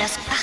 bosque verde?